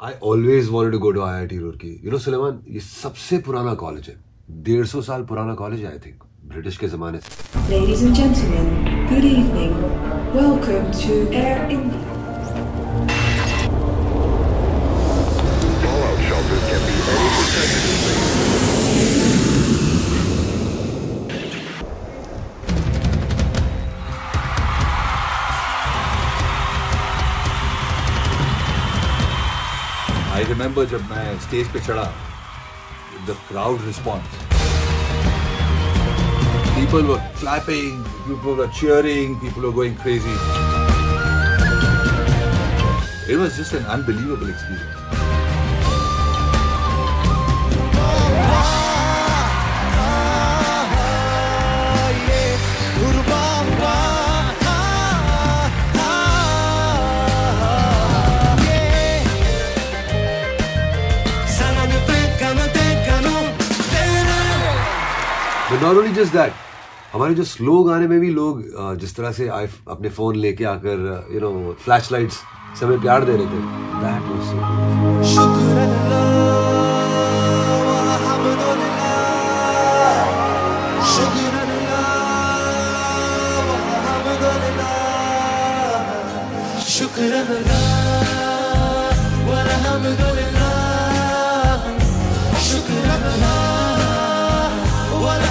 I always wanted to go to I I T Roorkee you know Suleiman ये सबसे पुराना college है डेढ़ सौ साल पुराना कॉलेज है आई थिंक ब्रिटिश के जमाने से Ladies and gentlemen, good evening. Welcome to Air India. Fallout shelters can be any I remember जब मैं स्टेज पे चढ़ा the crowd response people were clapping people were cheering people were going crazy it was just an unbelievable experience But not only just that हमारे जो slow गाने में भी लोग जिस तरह से आई अपने फ़ोन लेके आकर यू नो फ्लैश लाइट्स से हमें प्यार दे रहे थे that was so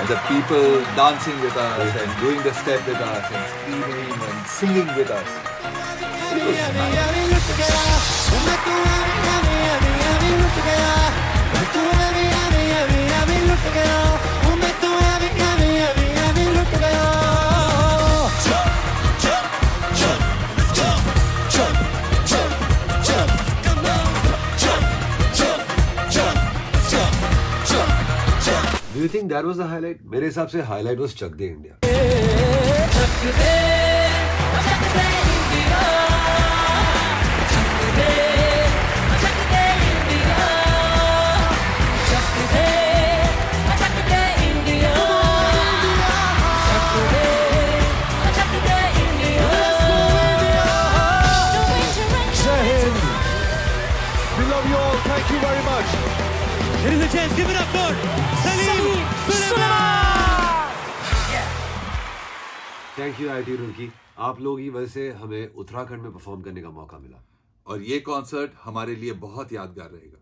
And the people dancing with us and doing the step with us and screaming and singing with us. It was nice. Do you think that was the highlight मेरे हिसाब से highlight was Chak De India We love you all. Thank you very much. Ladies and gents, give it up for Salim Suleiman! Thank you IT Roorkee आप लोग की वजह से हमें उत्तराखंड में परफॉर्म करने का मौका मिला। और ये कॉन्सर्ट हमारे लिए बहुत यादगार रहेगा।